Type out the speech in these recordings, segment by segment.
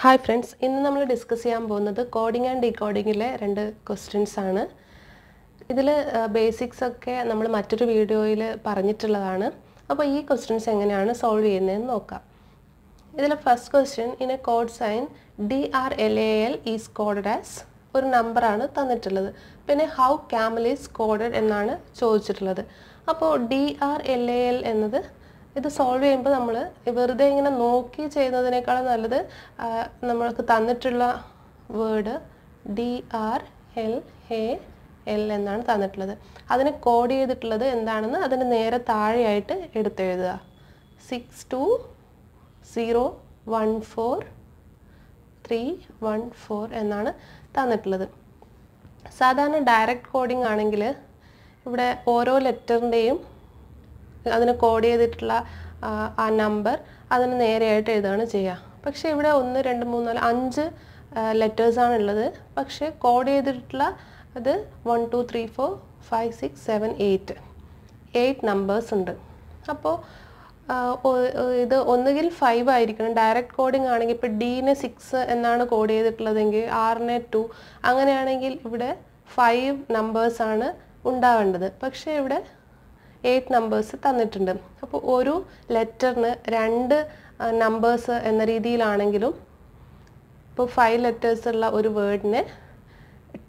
Hi friends ഇന്ന് നമ്മൾ discuss ചെയ്യാൻ പോകുന്നത് കോഡിംഗ് ആൻഡ് ഡീകോഡിങ്ങിലെ രണ്ട് ക്വസ്റ്റ്യൻസ് ആണ്. ഇതിൽ ബേസിക്സ് ഒക്കെ നമ്മൾ മറ്റൊരു വീഡിയോയിൽ പറഞ്ഞിട്ടുള്ളതാണ്. അപ്പോൾ ഈ ക്വസ്റ്റ്യൻസ് എങ്ങനെയാണ് സോൾവ് ചെയ്യുന്നതെന്ന് നോക്കാം. ഇതിൽ first question in a code sign D R L A L is coded as ഒരു നമ്പറാണ് തന്നിട്ടുള്ളത്. പിന്നെ ഹൗ ക്യാമൽ ഈസ് കോഡഡ് എന്നാണ് ചോദിച്ചിട്ടുള്ളത്. അപ്പോൾ D R L A L എന്നത് ഇത് സോൾവ് ചെയ്യുമ്പോൾ നമ്മൾ വെറുതെ ഇങ്ങനെ നോക്കി ചെയ്യുന്നതിനേക്കാളും നല്ലത് നമ്മൾക്ക് തന്നിട്ടുള്ള word D R L A L എന്നാണ് തന്നിട്ടുള്ളത്. അതിന് കോഡ് ചെയ്തിട്ടുള്ളത് എന്താണെന്ന് അതിന് നേരെ താഴെയായിട്ട് എടുത്തെഴുതുക. Six two zero one four three one four എന്നാണ് തന്നിട്ടുള്ളത്. സാധാരണ ഡയറക്റ്റ് കോഡിംഗ് ആണെങ്കിൽ ഇവിടെ ഓരോ ലെറ്ററിന്റെയും അതിന് കോഡ് ചെയ്തിട്ടുള്ള ആ, നമ്പർ അതിന് നേരെയായിട്ട് എഴുതുകയാണ് ചെയ്യുക. പക്ഷേ ഇവിടെ ഒന്ന് രണ്ട് മൂന്ന് നാല് അഞ്ച് ലെറ്റേഴ്സാണ് ഉള്ളത്. പക്ഷേ കോഡ് ചെയ്തിട്ടുള്ള അത് one two three four five six seven eight eight numbers ഉണ്ട്. അപ്പോൾ ഇത് ഒന്നുകിൽ ഫൈവ് ആയിരിക്കണം. ഡയറക്റ്റ് കോഡിംഗ് ആണെങ്കിൽ ഇപ്പോൾ ഡീനെ സിക്സ് എന്നാണ് കോഡ് ചെയ്തിട്ടുള്ളതെങ്കിൽ ആറിനെ ടു അങ്ങനെയാണെങ്കിൽ ഇവിടെ ഫൈവ് നമ്പേഴ്സാണ് ഉണ്ടാവേണ്ടത്. പക്ഷേ ഇവിടെ എയ്റ്റ് നമ്പേഴ്സ് തന്നിട്ടുണ്ട്. അപ്പോൾ ഒരു ലെറ്ററിന് രണ്ട് നമ്പേഴ്സ് എന്ന രീതിയിലാണെങ്കിലും ഇപ്പോൾ ഫൈവ് ലെറ്റേഴ്സ് ഉള്ള ഒരു വേർഡിന്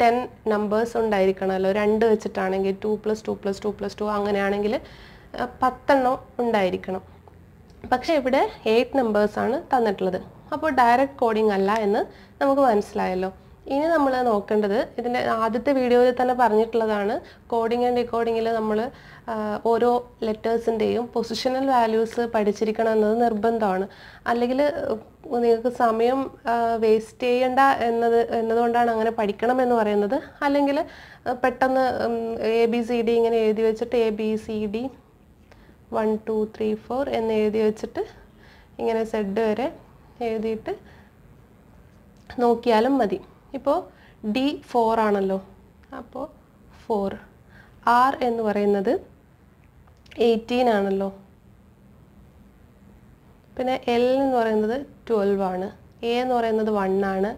ടെൻ നമ്പേഴ്സ് ഉണ്ടായിരിക്കണമല്ലോ രണ്ട് വെച്ചിട്ടാണെങ്കിൽ two plus two plus two plus two അങ്ങനെയാണെങ്കിൽ പത്തെണ്ണം ഉണ്ടായിരിക്കണം. പക്ഷേ ഇവിടെ എയ്റ്റ് നമ്പേഴ്സാണ് തന്നിട്ടുള്ളത്. അപ്പോൾ ഡയറക്റ്റ് കോഡിംഗ് അല്ല എന്ന് നമുക്ക് മനസ്സിലായല്ലോ. ഇനി നമ്മൾ നോക്കേണ്ടത് ഇതിന്റെ ആദ്യത്തെ വീഡിയോയിൽ തന്നെ പറഞ്ഞിട്ടുള്ളതാണ് കോഡിംഗ് ആൻഡ് റെക്കോർഡിങ്ങിൽ നമ്മൾ ഓരോ ലെറ്റേഴ്സിന്റെയും പൊസിഷണൽ വാല്യൂസ് പഠിച്ചിരിക്കണം എന്നത് നിർബന്ധമാണ്. അല്ലെങ്കിൽ നിങ്ങൾക്ക് സമയം വേസ്റ്റ് ചെയ്യണ്ട എന്നത് എന്നതുകൊണ്ടാണ് അങ്ങനെ പഠിക്കണം എന്ന് പറയുന്നത്. അല്ലെങ്കിൽ പെട്ടെന്ന് എ ബി സി ഡി ഇങ്ങനെ എഴുതി വെച്ചിട്ട് A B C D one two three four എന്ന് എഴുതി വെച്ചിട്ട് ഇങ്ങനെ സെഡ് വരെ എഴുതിയിട്ട് നോക്കിയാലും മതി. ഇപ്പോൾ ഡി ഫോർ ആണല്ലോ. അപ്പോൾ ഫോർ ആർ എന്ന് പറയുന്നത് എയ്റ്റീൻ ആണല്ലോ. പിന്നെ എൽ എന്ന് പറയുന്നത് ട്വൽവ് ആണ്. എ എന്ന് പറയുന്നത് വൺ ആണ്.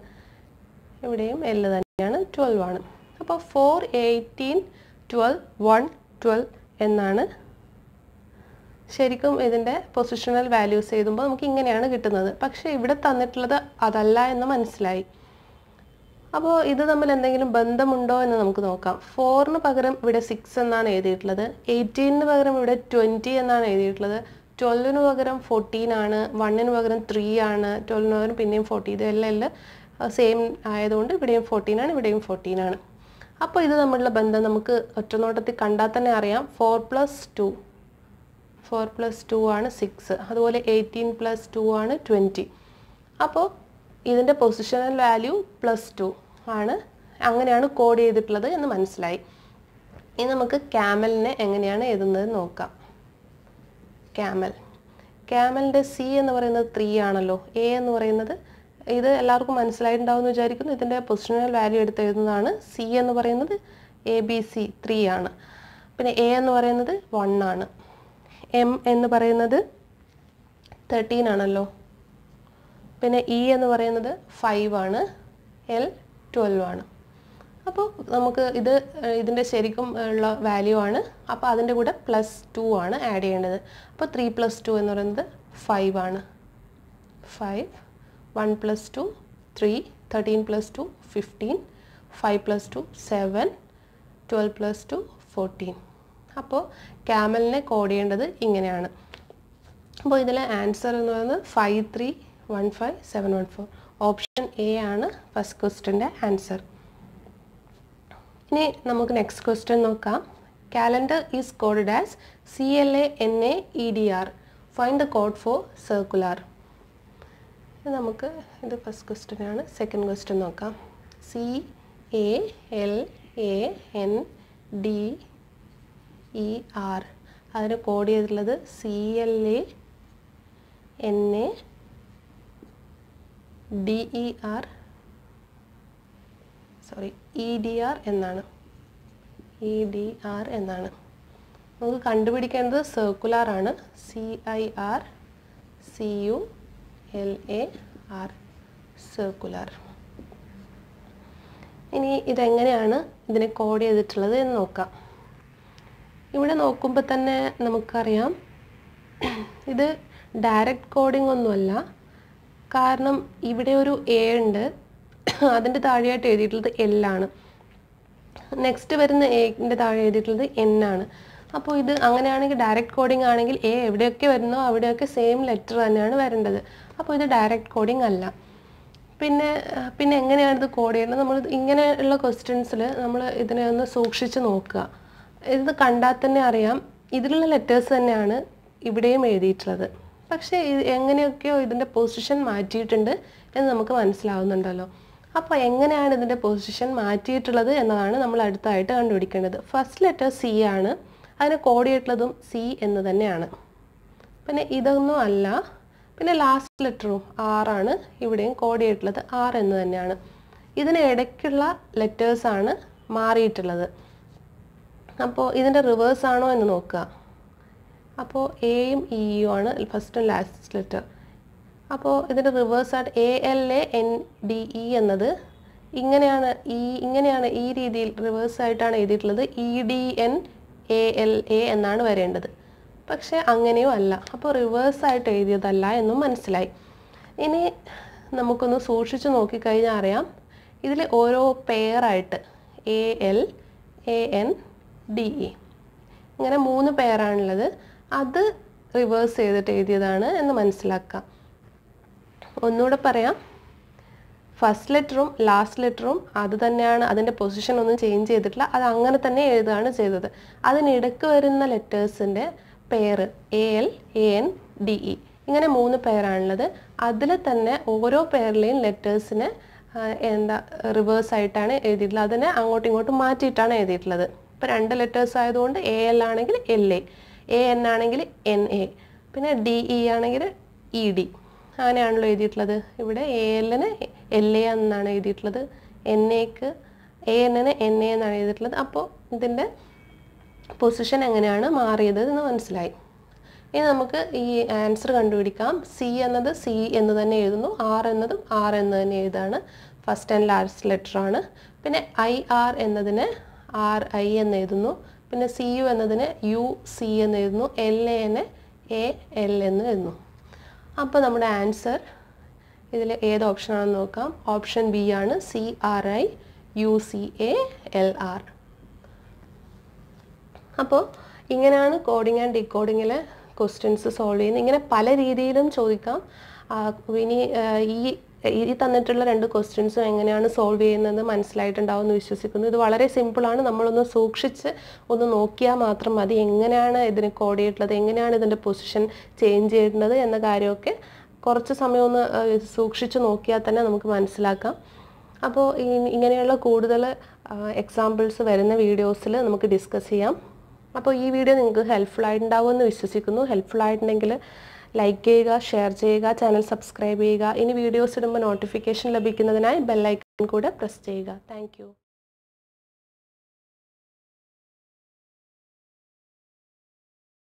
ഇവിടെയും എൽ തന്നെയാണ് ട്വൽവ് ആണ്. അപ്പോൾ four eighteen twelve one twelve എന്നാണ് ശരിക്കും ഇതിന്റെ പൊസിഷണൽ വാല്യൂസ് എഴുതുമ്പോൾ നമുക്ക് ഇങ്ങനെയാണ് കിട്ടുന്നത്. പക്ഷേ ഇവിടെ തന്നിട്ടുള്ളത് അതല്ല എന്ന് മനസ്സിലായി. അപ്പോൾ ഇത് തമ്മിൽ എന്തെങ്കിലും ബന്ധമുണ്ടോ എന്ന് നമുക്ക് നോക്കാം. ഫോറിന് പകരം ഇവിടെ സിക്സ് എന്നാണ് എഴുതിയിട്ടുള്ളത്. എയ്റ്റീനിന് പകരം ഇവിടെ ട്വന്റി എന്നാണ് എഴുതിയിട്ടുള്ളത്. ട്വൽവിന് പകരം ഫോർട്ടീൻ ആണ്. വണ്ണിന് പകരം ത്രീ ആണ്. ട്വൽവിന് പകരം പിന്നെയും ഫോർട്ടി ഇതെല്ലാം എല്ലാം സെയിം ആയതുകൊണ്ട് ഇവിടെയും ഫോർട്ടീൻ ആണ് ഇവിടെയും ഫോർട്ടീൻ ആണ്. അപ്പോൾ ഇത് തമ്മിലുള്ള ബന്ധം നമുക്ക് ഒറ്റനോട്ടത്തിൽ കണ്ടാൽ തന്നെ അറിയാം. Four plus two four plus two ആണ് സിക്സ് അതുപോലെ എയ്റ്റീൻ പ്ലസ് ടു ആണ് ട്വന്റി അപ്പോൾ ഇതിന്റെ പൊസിഷണൽ വാല്യൂ പ്ലസ് ടു ആണ്. അങ്ങനെയാണ് കോഡ് ചെയ്തിട്ടുള്ളത് എന്ന് മനസ്സിലായി. ഇനി നമുക്ക് ക്യാമലിനെ എങ്ങനെയാണ് എഴുതുന്നത് നോക്കാം. ക്യാമൽ ക്യാമലിന്റെ സി എന്ന് പറയുന്നത് ത്രീ ആണല്ലോ. എ എന്ന് പറയുന്നത് ഇത് എല്ലാവർക്കും മനസ്സിലായിട്ടുണ്ടാവും എന്ന് വിചാരിക്കുന്നു. ഇതിന്റെ പൊസിഷണൽ വാല്യൂ എടുത്ത് എഴുതുന്നതാണ് സി എന്ന് പറയുന്നത് എ ബി സി ത്രീ ആണ്. പിന്നെ എ എന്ന് പറയുന്നത് വൺ ആണ്. എം എന്ന് പറയുന്നത് തേർട്ടീൻ ആണല്ലോ. പിന്നെ ഇ എന്ന് പറയുന്നത് ഫൈവ് ആണ്. എൽ ട്വൽവ് ആണ്. അപ്പോൾ നമുക്ക് ഇത് ഇതിന്റെ ശരിക്കും ഉള്ള വാല്യൂ ആണ്. അപ്പോൾ അതിന്റെ കൂടെ പ്ലസ് ടു ആണ് ആഡ് ചെയ്യേണ്ടത്. അപ്പോൾ ത്രീ പ്ലസ് ടു എന്ന് പറയുന്നത് ഫൈവ് ആണ്. Five one plus two three thirteen plus two fifteen five plus two seven twelve plus two fourteen അപ്പോൾ ക്യാമലിനെ കോഡ് ചെയ്യേണ്ടത് ഇങ്ങനെയാണ്. അപ്പോൾ ഇതിലെ ആൻസർ എന്ന് പറയുന്നത് five three one five seven one four A ആണ് ഫസ്റ്റ് ക്വസ്റ്റിന്റെ ആൻസർ ഇനി നമുക്ക് നെക്സ്റ്റ് ക്വസ്റ്റ്യൻ നോക്കാം. Calendar is coded as C L A N A E D R find the code for circular നമുക്ക് ഇത് ഫസ്റ്റ് ക്വസ്റ്റ്യൻ ആണ് second question നോക്കാം. C A L A N D E R അതിന് code ചെയ്തിട്ടുള്ളത് C L A N A D E R sorry E D R എന്നാണ്. E D R എന്നാണ്. നമുക്ക് കണ്ടുപിടിക്കേണ്ടത് സർക്കുലാർ ആണ്. C I R C U L A R circular ഇനി ഇതെങ്ങനെയാണ് ഇതിനെ കോഡ് ചെയ്തിട്ടുള്ളത് എന്ന് നോക്കാം. ഇവിടെ നോക്കുമ്പോൾ തന്നെ നമുക്കറിയാം. ഇത് ഡയറക്റ്റ് കോഡിംഗ് ഒന്നുമല്ല. കാരണം ഇവിടെ ഒരു എ ഉണ്ട്. അതിന്റെ താഴെയായിട്ട് എഴുതിയിട്ടുള്ളത് എൽ ആണ്. നെക്സ്റ്റ് വരുന്ന എന്റെ താഴെ എഴുതിയിട്ടുള്ളത് എൻ ആണ്. അപ്പോൾ ഇത് അങ്ങനെയാണെങ്കിൽ ഡയറക്റ്റ് കോഡിംഗ് ആണെങ്കിൽ എ എവിടെയൊക്കെ വരുന്നോ അവിടെയൊക്കെ സെയിം ലെറ്റർ തന്നെയാണ് വരേണ്ടത്. അപ്പോൾ ഇത് ഡയറക്റ്റ് കോഡിംഗ് അല്ല. പിന്നെ പിന്നെ എങ്ങനെയാണ് ഇത് കോഡ് ചെയ്യുന്നത്? നമ്മൾ ഇങ്ങനെയുള്ള ക്വസ്റ്റ്യൻസിൽ നമ്മൾ ഇതിനെ ഒന്ന് സൂക്ഷിച്ച് നോക്കുക. ഇത് കണ്ടാൽ തന്നെ അറിയാം. ഇതിലുള്ള ലെറ്റേഴ്സ് തന്നെയാണ് ഇവിടെയും എഴുതിയിട്ടുള്ളത്. പക്ഷേ എങ്ങനെയൊക്കെയോ ഇതിന്റെ പൊസിഷൻ മാറ്റിയിട്ടുണ്ട് എന്ന് നമുക്ക് മനസ്സിലാവുന്നുണ്ടല്ലോ. അപ്പോൾ എങ്ങനെയാണ് ഇതിന്റെ പൊസിഷൻ മാറ്റിയിട്ടുള്ളത് എന്നതാണ് നമ്മൾ അടുത്തായിട്ട് കണ്ടുപിടിക്കേണ്ടത്. ഫസ്റ്റ് ലെറ്റർ സി ആണ്. അതിന് കോടിയിട്ടുള്ളതും സി എന്ന് തന്നെയാണ്. പിന്നെ ഇതൊന്നും അല്ല. പിന്നെ ലാസ്റ്റ് ലെറ്ററും ആറാണ് ഇവിടെയും കോടിയിട്ടുള്ളത് ആർ എന്ന് തന്നെയാണ്. ഇതിന് ഇടയ്ക്കുള്ള ലെറ്റേഴ്സാണ് മാറിയിട്ടുള്ളത്. അപ്പോൾ ഇതിന്റെ റിവേഴ്സ് ആണോ എന്ന് നോക്കുക. അപ്പോൾ എയും ഇയും ആണ് ഫസ്റ്റ് ആൻഡ് ലാസ്റ്റ് ലെറ്റർ അപ്പോൾ ഇതിന്റെ റിവേഴ്സ് ആയിട്ട് A L A N D E എന്നത് ഇങ്ങനെയാണ് ഈ ഇങ്ങനെയാണ് ഈ രീതിയിൽ റിവേഴ്സ് ആയിട്ടാണ് എഴുതിയിട്ടുള്ളത്. E D N A L A എന്നാണ് വരേണ്ടത്. പക്ഷേ അങ്ങനെയും അല്ല. അപ്പോൾ റിവേഴ്സ് ആയിട്ട് എഴുതിയതല്ല എന്നും മനസ്സിലായി. ഇനി നമുക്കൊന്ന് സൂക്ഷിച്ച് നോക്കിക്കഴിഞ്ഞാൽ അറിയാം. ഇതിൽ ഓരോ പെയറായിട്ട് A L A N D E ഇങ്ങനെ മൂന്ന് പെയറാണുള്ളത് അത് റിവേഴ്സ് ചെയ്തിട്ട് എഴുതിയതാണ് എന്ന് മനസ്സിലാക്കാം. ഒന്നുകൂടെ പറയാം. ഫസ്റ്റ് ലെറ്ററും ലാസ്റ്റ് ലെറ്ററും അത് തന്നെയാണ് അതിന്റെ പൊസിഷൻ ഒന്നും ചേഞ്ച് ചെയ്തിട്ടില്ല. അത് അങ്ങനെ തന്നെ എഴുതുകയാണ് ചെയ്തത്. അതിനിടയ്ക്ക് വരുന്ന ലെറ്റേഴ്സിന്റെ പേര് A L A N D E ഇങ്ങനെ മൂന്ന് പേരാണുള്ളത്. അതിൽ തന്നെ ഓരോ പേരിലെയും ലെറ്റേഴ്സിനെ എന്താ റിവേഴ്സ് ആയിട്ടാണ് എഴുതിയിട്ടുള്ളത്. അതിനെ അങ്ങോട്ടും ഇങ്ങോട്ടും മാറ്റിയിട്ടാണ് എഴുതിയിട്ടുള്ളത്. ഇപ്പോൾ രണ്ട് ലെറ്റേഴ്സ് ആയതുകൊണ്ട് എ എൽ ആണെങ്കിൽ എൽ എ എ എൻ ആണെങ്കിൽ എൻ എ പിന്നെ ഡി ഇ ആണെങ്കിൽ ഇ ഡി അങ്ങനെയാണല്ലോ എഴുതിയിട്ടുള്ളത്. ഇവിടെ എ എല്ലിന് എൽ എ എന്നാണ് എഴുതിയിട്ടുള്ളത്. എൻ എക്ക് എ എൻ എന്നിന് എൻ എ എന്നാണ് എഴുതിയിട്ടുള്ളത്. അപ്പോൾ ഇതിന്റെ പൊസിഷൻ എങ്ങനെയാണ് മാറിയത് എന്ന് മനസ്സിലായി. ഇനി നമുക്ക് ഈ ആൻസർ കണ്ടുപിടിക്കാം. സി എന്നത് സി എന്ന് തന്നെ എഴുതുന്നു. ആർ എന്നതും ആർ എന്ന് തന്നെ എഴുതാണ്. ഫസ്റ്റ് ആൻഡ് ലാസ്റ്റ് ലെറ്റർ ആണ്. പിന്നെ ഐ ആർ എന്നതിന് ആർ ഐ എന്ന് എഴുതുന്നു. പിന്നെ സി യു എന്നതിന് യു സി എന്ന് എഴുതുന്നു എൽ എന് എ എൽ എന്ന് എഴുതുന്നു. അപ്പോൾ നമ്മുടെ ആൻസർ ഇതിൽ ഏത് ഓപ്ഷനാണെന്ന് നോക്കാം. ഓപ്ഷൻ ബി ആണ് C R I U C A L R അപ്പോൾ ഇങ്ങനെയാണ് കോഡിങ് ആൻഡ് ഡീകോഡിങ്ങിലെ ക്വസ്റ്റ്യൻസ് സോൾവ് ചെയ്യുന്നത്. ഇങ്ങനെ പല രീതിയിലും ചോദിക്കാം. ഇനി ഈ ഈ തന്നിട്ടുള്ള രണ്ട് ക്വസ്റ്റ്യൻസും എങ്ങനെയാണ് സോൾവ് ചെയ്യുന്നത് മനസ്സിലായിട്ടുണ്ടാവും എന്ന് വിശ്വസിക്കുന്നു. ഇത് വളരെ സിമ്പിളാണ് നമ്മളൊന്ന് സൂക്ഷിച്ച് ഒന്ന് നോക്കിയാൽ മാത്രം മതി എങ്ങനെയാണ് ഇതിന് കോഡ് ചെയ്തിട്ടുള്ളത് എങ്ങനെയാണ് ഇതിന്റെ പൊസിഷൻ ചേഞ്ച് ചെയ്യേണ്ടത് എന്ന കാര്യമൊക്കെ കുറച്ച് സമയം ഒന്ന് സൂക്ഷിച്ച് നോക്കിയാൽ തന്നെ നമുക്ക് മനസ്സിലാക്കാം. അപ്പോൾ ഇങ്ങനെയുള്ള കൂടുതൽ എക്സാമ്പിൾസ് വരുന്ന വീഡിയോസിൽ നമുക്ക് ഡിസ്കസ് ചെയ്യാം. അപ്പോൾ ഈ വീഡിയോ നിങ്ങൾക്ക് ഹെൽപ്ഫുൾ ആയിട്ടുണ്ടാവുമെന്ന് വിശ്വസിക്കുന്നു. ഹെൽപ്ഫുൾ ആയിട്ടുണ്ടെങ്കിൽ ലൈക്ക് ചെയ്യുക ഷെയർ ചെയ്യുക ചാനൽ സബ്സ്ക്രൈബ് ചെയ്യുക. ഇനി വീഡിയോസ് ഇടുമ്പോൾ നോട്ടിഫിക്കേഷൻ ലഭിക്കുന്നതിനായി ബെല്ലൈക്കൺ കൂടെ പ്രസ് ചെയ്യുക. താങ്ക്